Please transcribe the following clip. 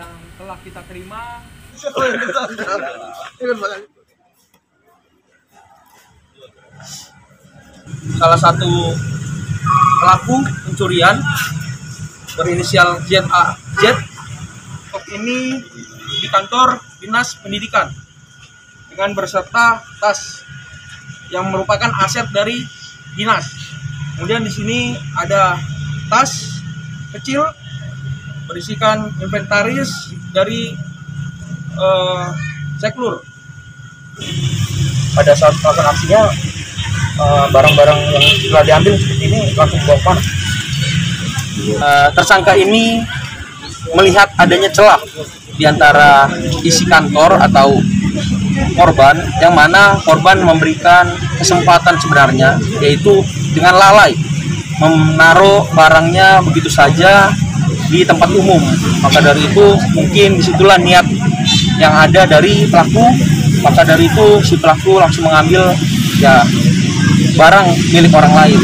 yang telah kita terima salah satu pelaku pencurian berinisial ZA Z ini di kantor Dinas Pendidikan dengan berserta tas yang merupakan aset dari dinas. Kemudian di sini ada tas kecil berisikan inventaris dari eh, Seklur. pada saat melakukan aksinya eh, barang-barang yang telah diambil seperti ini langsung dibawa? Eh, tersangka ini melihat adanya celah di antara isi kantor atau korban yang mana korban memberikan kesempatan sebenarnya yaitu dengan lalai menaruh barangnya begitu saja di tempat umum. Maka dari itu mungkin di situlah niat yang ada dari pelaku. Maka dari itu si pelaku langsung mengambil ya barang milik orang lain